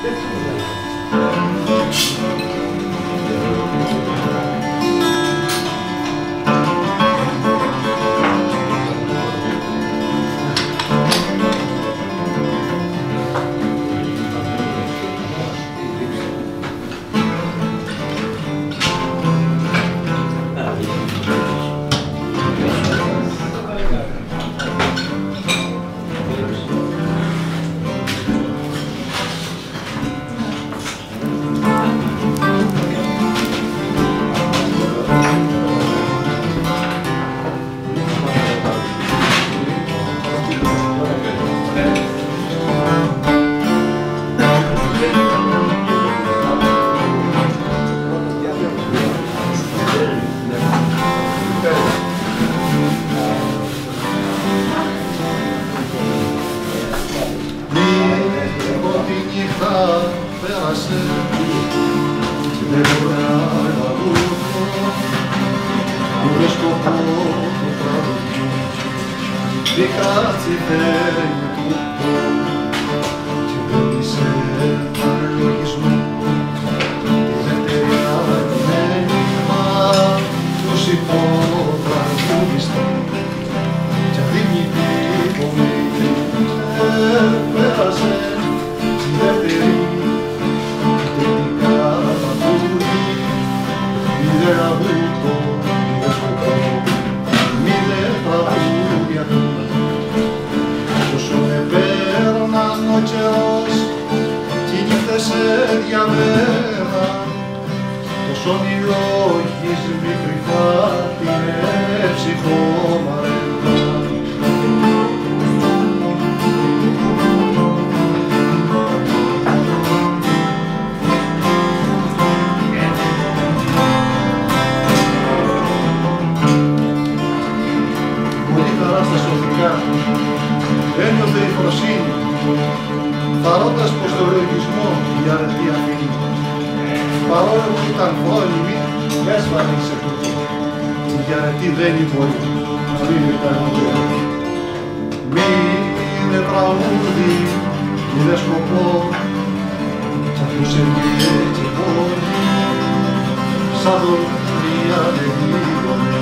Let's do that. myself. Νύχτες σε διαβαίναν τόσο οι λογισμοί κρυφά την έψυχο μαρένα Πολύ χαρά στα σωθικά ένιωθε η φροσύνη θαρώντας πως το λογισμό η αρετή αφήνει. Παρόλο που ήταν φρόνιμη έσβανε σε τούτο η αρετή δεν μπορεί να μην ήταν ούτε μη είναι τραγούδι είναι σκοπό κι ακούσε και έτσι πόνοι σαν δολοφονία δεν γύρωνε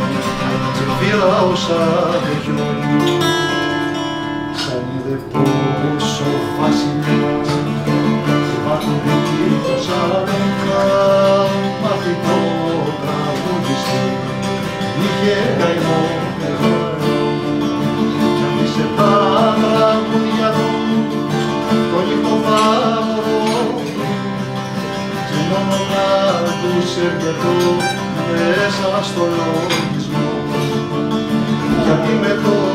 και φύρα όσα δεν χιόνι σαν είδε πόσο φάσιμες και βάθουν εκεί τόσα νεκρά μαθητό τραγουδιστή. Είχε καημό μεγάλο κι αφήσε τα τραγούδια του το νυχτοφάβορο και μόνο να τους έρχεται μέσα στο λογισμό. Γιατί με το